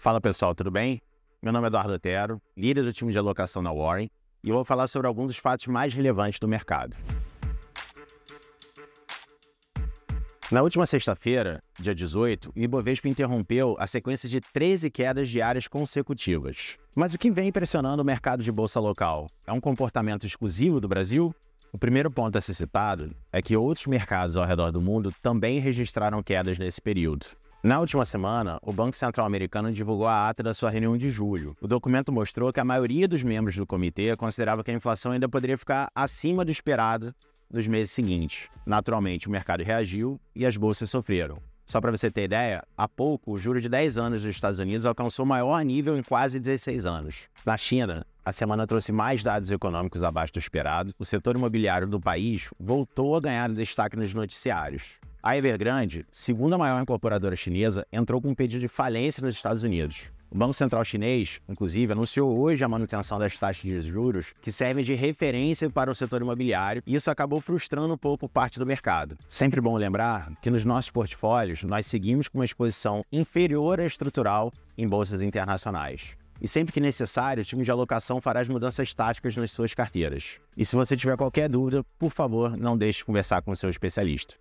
Fala pessoal, tudo bem? Meu nome é Eduardo Otero, líder do time de alocação na Warren, e eu vou falar sobre alguns dos fatos mais relevantes do mercado. Na última sexta-feira, dia 18, o Ibovespa interrompeu a sequência de 13 quedas diárias consecutivas. Mas o que vem impressionando o mercado de bolsa local? É um comportamento exclusivo do Brasil? O primeiro ponto a ser citado é que outros mercados ao redor do mundo também registraram quedas nesse período. Na última semana, o Banco Central Americano divulgou a ata da sua reunião de julho. O documento mostrou que a maioria dos membros do comitê considerava que a inflação ainda poderia ficar acima do esperado nos meses seguintes. Naturalmente, o mercado reagiu e as bolsas sofreram. Só para você ter ideia, há pouco o juro de 10 anos dos Estados Unidos alcançou o maior nível em quase 16 anos. Na China, a semana trouxe mais dados econômicos abaixo do esperado. O setor imobiliário do país voltou a ganhar destaque nos noticiários. A Evergrande, segunda maior incorporadora chinesa, entrou com um pedido de falência nos Estados Unidos. O Banco Central Chinês, inclusive, anunciou hoje a manutenção das taxas de juros que servem de referência para o setor imobiliário e isso acabou frustrando um pouco parte do mercado. Sempre bom lembrar que nos nossos portfólios nós seguimos com uma exposição inferior à estrutural em bolsas internacionais. E sempre que necessário, o time de alocação fará as mudanças táticas nas suas carteiras. E se você tiver qualquer dúvida, por favor, não deixe de conversar com o seu especialista.